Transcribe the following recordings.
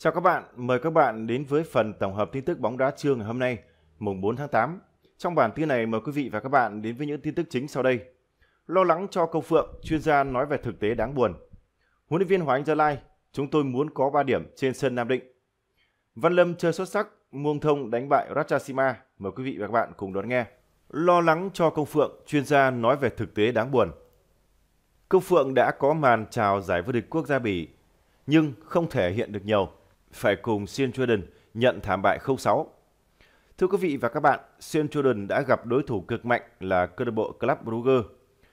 Chào các bạn, mời các bạn đến với phần tổng hợp tin tức bóng đá trưa ngày hôm nay, mùng 4 tháng 8. Trong bản tin này mời quý vị và các bạn đến với những tin tức chính sau đây. Lo lắng cho Công Phượng, chuyên gia nói về thực tế đáng buồn. Huấn luyện viên Hoàng Anh Gia Lai, chúng tôi muốn có 3 điểm trên sân Nam Định. Văn Lâm chơi xuất sắc, Muông Thông đánh bại Ratchasima. Mời quý vị và các bạn cùng đón nghe. Lo lắng cho Công Phượng, chuyên gia nói về thực tế đáng buồn. Công Phượng đã có màn chào giải vô địch quốc gia Bỉ, nhưng không thể hiện được nhiều phải cùng Sean Jordan nhận thảm bại 0-6. Thưa quý vị và các bạn, Sean Jordan đã gặp đối thủ cực mạnh là câu lạc bộ Club Brugge.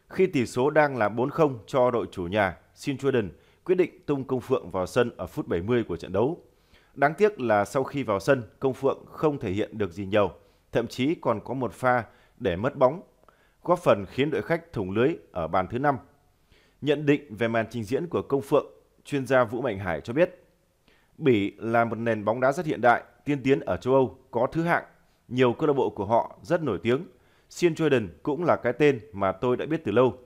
Khi tỷ số đang là 4-0 cho đội chủ nhà, Sean Jordan quyết định tung Công Phượng vào sân ở phút 70 của trận đấu. Đáng tiếc là sau khi vào sân, Công Phượng không thể hiện được gì nhiều, thậm chí còn có một pha để mất bóng, góp phần khiến đội khách thủng lưới ở bàn thứ 5. Nhận định về màn trình diễn của Công Phượng, chuyên gia Vũ Mạnh Hải cho biết Bỉ là một nền bóng đá rất hiện đại, tiên tiến ở châu Âu, có thứ hạng. Nhiều câu lạc bộ của họ rất nổi tiếng. Sean Jordan cũng là cái tên mà tôi đã biết từ lâu.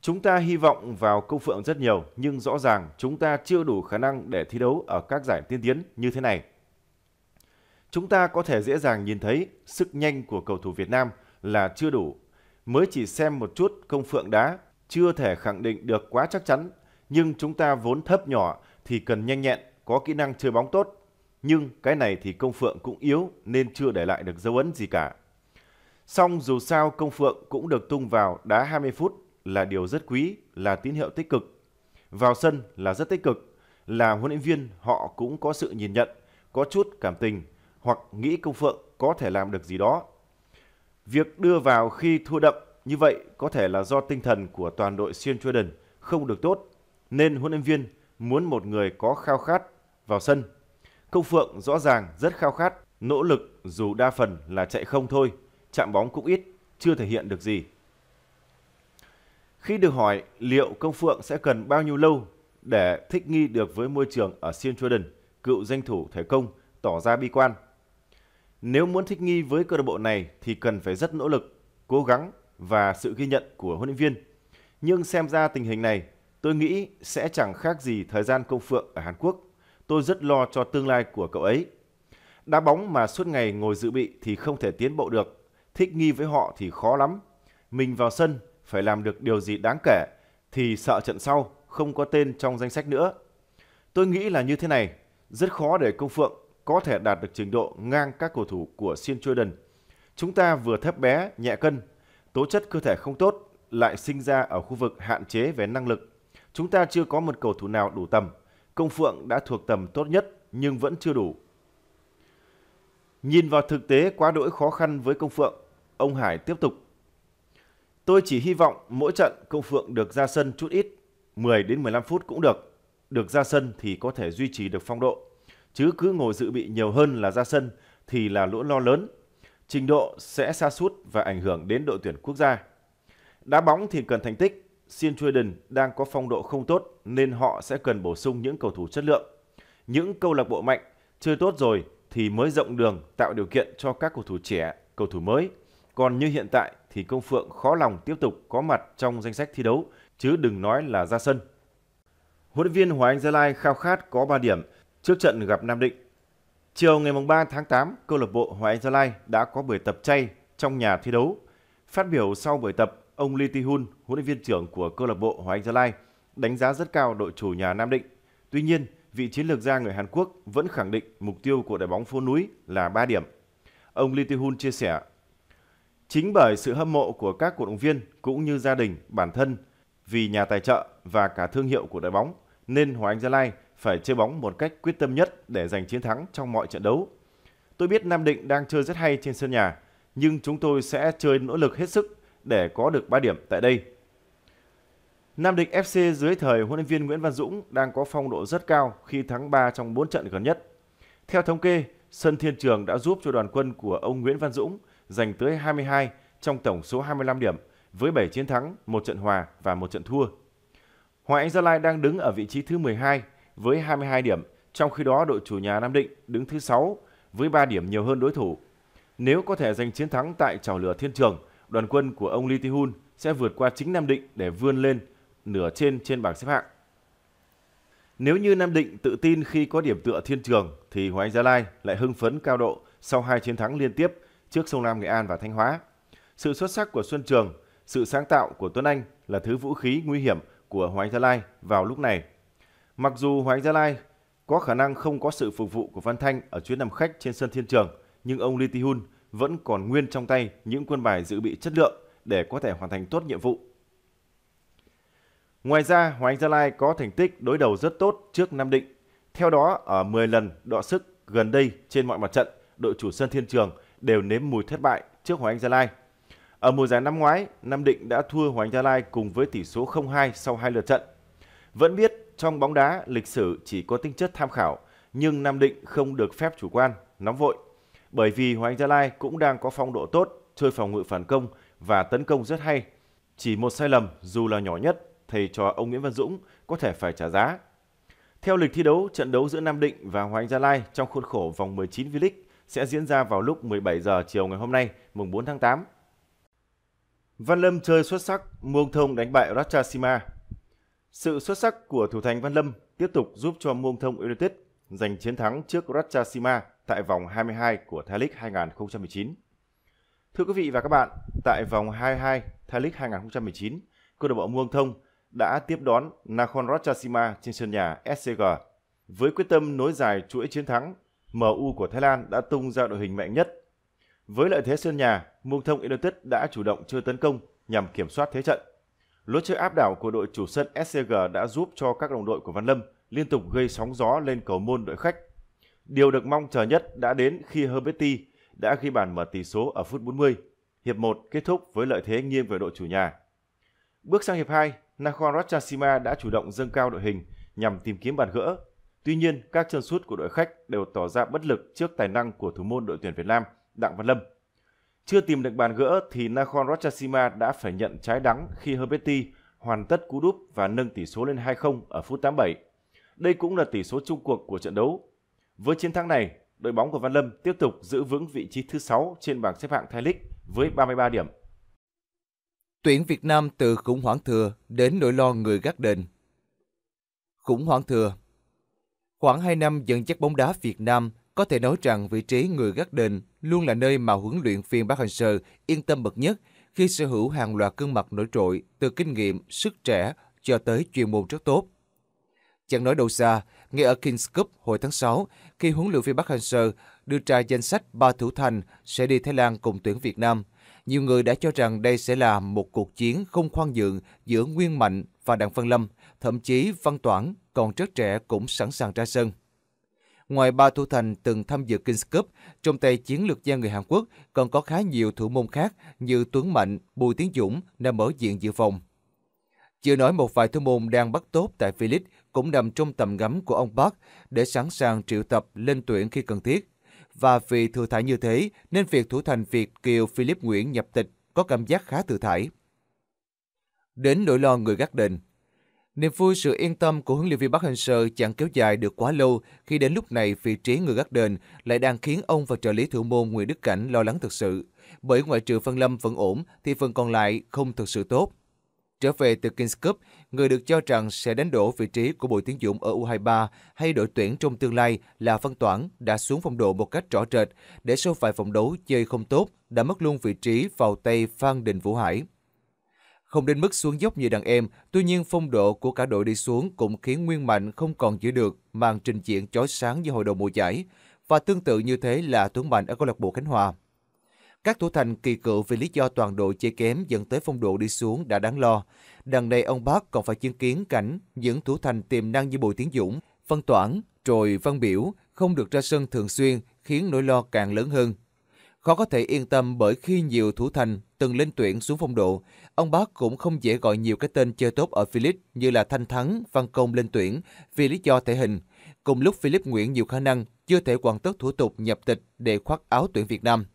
Chúng ta hy vọng vào công phượng rất nhiều, nhưng rõ ràng chúng ta chưa đủ khả năng để thi đấu ở các giải tiên tiến như thế này. Chúng ta có thể dễ dàng nhìn thấy sức nhanh của cầu thủ Việt Nam là chưa đủ. Mới chỉ xem một chút công phượng đá, chưa thể khẳng định được quá chắc chắn, nhưng chúng ta vốn thấp nhỏ thì cần nhanh nhẹn có kỹ năng chơi bóng tốt, nhưng cái này thì Công Phượng cũng yếu nên chưa để lại được dấu ấn gì cả. Song dù sao Công Phượng cũng được tung vào đá 20 phút là điều rất quý, là tín hiệu tích cực. Vào sân là rất tích cực, là huấn luyện viên họ cũng có sự nhìn nhận, có chút cảm tình hoặc nghĩ Công Phượng có thể làm được gì đó. Việc đưa vào khi thua đậm như vậy có thể là do tinh thần của toàn đội Xuyên Jordan không được tốt, nên huấn luyện viên muốn một người có khao khát vào sân. Công Phượng rõ ràng rất khao khát, nỗ lực dù đa phần là chạy không thôi, chạm bóng cũng ít, chưa thể hiện được gì. Khi được hỏi liệu Công Phượng sẽ cần bao nhiêu lâu để thích nghi được với môi trường ở Sean Jordan, cựu danh thủ thể công tỏ ra bi quan. Nếu muốn thích nghi với câu lạc bộ này thì cần phải rất nỗ lực, cố gắng và sự ghi nhận của huấn luyện viên. Nhưng xem ra tình hình này, tôi nghĩ sẽ chẳng khác gì thời gian Công Phượng ở Hàn Quốc tôi rất lo cho tương lai của cậu ấy. Đá bóng mà suốt ngày ngồi dự bị thì không thể tiến bộ được, thích nghi với họ thì khó lắm. Mình vào sân phải làm được điều gì đáng kể thì sợ trận sau không có tên trong danh sách nữa. Tôi nghĩ là như thế này, rất khó để Công Phượng có thể đạt được trình độ ngang các cầu thủ của Siên Jordan. Chúng ta vừa thấp bé, nhẹ cân, tố chất cơ thể không tốt, lại sinh ra ở khu vực hạn chế về năng lực. Chúng ta chưa có một cầu thủ nào đủ tầm Công Phượng đã thuộc tầm tốt nhất nhưng vẫn chưa đủ. Nhìn vào thực tế quá đỗi khó khăn với Công Phượng, ông Hải tiếp tục. Tôi chỉ hy vọng mỗi trận Công Phượng được ra sân chút ít, 10 đến 15 phút cũng được. Được ra sân thì có thể duy trì được phong độ. Chứ cứ ngồi dự bị nhiều hơn là ra sân thì là lỗi lo lớn. Trình độ sẽ xa sút và ảnh hưởng đến đội tuyển quốc gia. Đá bóng thì cần thành tích, Sin Jordan đang có phong độ không tốt nên họ sẽ cần bổ sung những cầu thủ chất lượng. Những câu lạc bộ mạnh chơi tốt rồi thì mới rộng đường tạo điều kiện cho các cầu thủ trẻ, cầu thủ mới. Còn như hiện tại thì Công Phượng khó lòng tiếp tục có mặt trong danh sách thi đấu chứ đừng nói là ra sân. Huấn luyện viên Hoàng Anh Gia Lai khao khát có 3 điểm trước trận gặp Nam Định. Chiều ngày 3 tháng 8, câu lạc bộ Hoàng Anh Gia Lai đã có buổi tập chay trong nhà thi đấu. Phát biểu sau buổi tập, ông Lee Ti-hun, huấn luyện viên trưởng của câu lạc bộ Hoàng Anh Gia Lai, đánh giá rất cao đội chủ nhà Nam Định. Tuy nhiên, vị chiến lược gia người Hàn Quốc vẫn khẳng định mục tiêu của đội bóng phố núi là 3 điểm. Ông Lee Ti-hun chia sẻ, chính bởi sự hâm mộ của các cổ động viên cũng như gia đình, bản thân, vì nhà tài trợ và cả thương hiệu của đội bóng, nên Hoàng Anh Gia Lai phải chơi bóng một cách quyết tâm nhất để giành chiến thắng trong mọi trận đấu. Tôi biết Nam Định đang chơi rất hay trên sân nhà, nhưng chúng tôi sẽ chơi nỗ lực hết sức để có được 3 điểm tại đây. Nam Định FC dưới thời huấn luyện viên Nguyễn Văn Dũng đang có phong độ rất cao khi thắng 3 trong 4 trận gần nhất. Theo thống kê, sân Thiên Trường đã giúp cho đoàn quân của ông Nguyễn Văn Dũng giành tới 22 trong tổng số 25 điểm với 7 chiến thắng, 1 trận hòa và 1 trận thua. Hoàng Anh Gia Lai đang đứng ở vị trí thứ 12 với 22 điểm, trong khi đó đội chủ nhà Nam Định đứng thứ 6 với 3 điểm nhiều hơn đối thủ. Nếu có thể giành chiến thắng tại trào lửa Thiên Trường, đoàn quân của ông Lee Ti-hun sẽ vượt qua chính Nam Định để vươn lên nửa trên trên bảng xếp hạng. Nếu như Nam Định tự tin khi có điểm tựa thiên trường thì Hoàng Anh Gia Lai lại hưng phấn cao độ sau hai chiến thắng liên tiếp trước Sông Lam Nghệ An và Thanh Hóa. Sự xuất sắc của Xuân Trường, sự sáng tạo của Tuấn Anh là thứ vũ khí nguy hiểm của Hoàng Anh Gia Lai vào lúc này. Mặc dù Hoàng Anh Gia Lai có khả năng không có sự phục vụ của Văn Thanh ở chuyến làm khách trên sân Thiên Trường, nhưng ông Lee Ti-hun vẫn còn nguyên trong tay những quân bài dự bị chất lượng để có thể hoàn thành tốt nhiệm vụ. Ngoài ra, Hoàng Anh Gia Lai có thành tích đối đầu rất tốt trước Nam Định. Theo đó, ở 10 lần đọ sức gần đây trên mọi mặt trận, đội chủ sân Thiên Trường đều nếm mùi thất bại trước Hoàng Anh Gia Lai. Ở mùa giải năm ngoái, Nam Định đã thua Hoàng Anh Gia Lai cùng với tỷ số 0-2 sau hai lượt trận. Vẫn biết trong bóng đá lịch sử chỉ có tính chất tham khảo, nhưng Nam Định không được phép chủ quan, nóng vội. Bởi vì Hoàng Anh Gia Lai cũng đang có phong độ tốt, chơi phòng ngự phản công và tấn công rất hay. Chỉ một sai lầm dù là nhỏ nhất, thầy trò ông Nguyễn Văn Dũng có thể phải trả giá. Theo lịch thi đấu, trận đấu giữa Nam Định và Hoàng Anh Gia Lai trong khuôn khổ vòng 19 V-League sẽ diễn ra vào lúc 17 giờ chiều ngày hôm nay, mùng 4 tháng 8. Văn Lâm chơi xuất sắc, Muông Thông đánh bại Ratchasima. Sự xuất sắc của thủ thành Văn Lâm tiếp tục giúp cho Muông Thông United giành chiến thắng trước Ratchasima tại vòng 22 của Thái League 2019. Thưa quý vị và các bạn, tại vòng 22 Thái League 2019, câu lạc bộ Muông Thông đã tiếp đón Nakhon Ratchasima trên sân nhà SCG. Với quyết tâm nối dài chuỗi chiến thắng, MU của Thái Lan đã tung ra đội hình mạnh nhất. Với lợi thế sân nhà, Muông Thông United đã chủ động chơi tấn công nhằm kiểm soát thế trận. Lối chơi áp đảo của đội chủ sân SCG đã giúp cho các đồng đội của Văn Lâm liên tục gây sóng gió lên cầu môn đội khách. Điều được mong chờ nhất đã đến khi Herbetti đã ghi bàn mở tỷ số ở phút 40. Hiệp 1 kết thúc với lợi thế nghiêng về đội chủ nhà. Bước sang hiệp 2, Nakhon Ratchasima đã chủ động dâng cao đội hình nhằm tìm kiếm bàn gỡ. Tuy nhiên, các chân sút của đội khách đều tỏ ra bất lực trước tài năng của thủ môn đội tuyển Việt Nam Đặng Văn Lâm. Chưa tìm được bàn gỡ thì Nakhon Ratchasima đã phải nhận trái đắng khi Herbetti hoàn tất cú đúp và nâng tỷ số lên 2-0 ở phút 87. Đây cũng là tỷ số chung cuộc của trận đấu. Với chiến thắng này, đội bóng của Văn Lâm tiếp tục giữ vững vị trí thứ 6 trên bảng xếp hạng Thái League với 33 điểm. Tuyển Việt Nam từ khủng hoảng thừa đến nỗi lo người gác đền. Khủng hoảng thừa Khoảng 2 năm dẫn dắt bóng đá Việt Nam, có thể nói rằng vị trí người gác đền luôn là nơi mà huấn luyện viên Park Hang-seo yên tâm bậc nhất khi sở hữu hàng loạt gương mặt nổi trội từ kinh nghiệm, sức trẻ cho tới chuyên môn rất tốt. Chẳng nói đâu xa, ngay ở Kings Cup hồi tháng 6, khi huấn luyện viên Park Hang-seo đưa ra danh sách ba thủ thành sẽ đi Thái Lan cùng tuyển Việt Nam, nhiều người đã cho rằng đây sẽ là một cuộc chiến không khoan nhượng giữa Nguyên Mạnh và Đặng Văn Lâm, thậm chí Văn Toản còn rất trẻ cũng sẵn sàng ra sân. Ngoài ba thủ thành từng tham dự Kings Cup, trong tay chiến lược gia người Hàn Quốc còn có khá nhiều thủ môn khác như Tuấn Mạnh, Bùi Tiến Dũng nằm ở diện dự phòng. Chưa nói một vài thủ môn đang bắt tốt tại Philip cũng nằm trong tầm ngắm của ông Park để sẵn sàng triệu tập lên tuyển khi cần thiết. Và vì thừa thải như thế nên việc thủ thành Việt Kiều Philip Nguyễn nhập tịch có cảm giác khá thừa thải. Đến nỗi lo người gác đền, Niềm vui sự yên tâm của huấn luyện viên Park Hang-seo chẳng kéo dài được quá lâu khi đến lúc này vị trí người gác đền lại đang khiến ông và trợ lý thủ môn Nguyễn Đức Cảnh lo lắng thực sự. Bởi ngoại trừ Phân Lâm vẫn ổn thì phần còn lại không thực sự tốt. Trở về từ Kings Cup, người được cho rằng sẽ đánh đổ vị trí của Bùi Tiến Dũng ở U23 hay đội tuyển trong tương lai là Văn Toản đã xuống phong độ một cách rõ rệt để sau vài vòng đấu chơi không tốt đã mất luôn vị trí vào tay Phan Đình Vũ Hải. Không đến mức xuống dốc như đàn em, tuy nhiên phong độ của cả đội đi xuống cũng khiến Nguyên Mạnh không còn giữ được màn trình diễn chói sáng như hồi đầu mùa giải. Và tương tự như thế là Tuấn Mạnh ở câu lạc bộ Khánh Hòa. Các thủ thành kỳ cựu vì lý do toàn đội chơi kém dẫn tới phong độ đi xuống đã đáng lo. Đằng này ông Bác còn phải chứng kiến cảnh những thủ thành tiềm năng như Bùi Tiến Dũng, Văn Toản, rồi Văn Biểu không được ra sân thường xuyên khiến nỗi lo càng lớn hơn. Khó có thể yên tâm bởi khi nhiều thủ thành từng lên tuyển xuống phong độ, ông Bác cũng không dễ gọi nhiều cái tên chơi tốt ở Philip như là Thanh Thắng, Văn Công lên tuyển vì lý do thể hình. Cùng lúc Philip Nguyễn nhiều khả năng chưa thể hoàn tất thủ tục nhập tịch để khoác áo tuyển Việt Nam.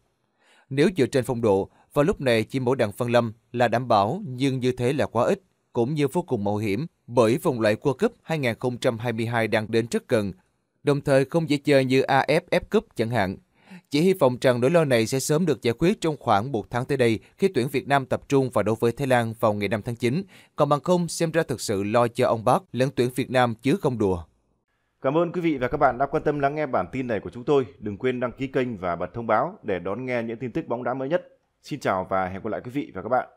Nếu dựa trên phong độ, vào lúc này chỉ mỗi đặng văn lâm là đảm bảo nhưng như thế là quá ít, cũng như vô cùng mạo hiểm bởi vòng loại World Cup 2022 đang đến rất gần, đồng thời không dễ chơi như AFF Cup chẳng hạn. Chỉ hy vọng rằng nỗi lo này sẽ sớm được giải quyết trong khoảng một tháng tới đây khi tuyển Việt Nam tập trung vào đấu với Thái Lan vào ngày 5 tháng 9. Còn bằng không xem ra thực sự lo cho ông Park lẫn tuyển Việt Nam chứ không đùa. Cảm ơn quý vị và các bạn đã quan tâm lắng nghe bản tin này của chúng tôi. Đừng quên đăng ký kênh và bật thông báo để đón nghe những tin tức bóng đá mới nhất. Xin chào và hẹn gặp lại quý vị và các bạn.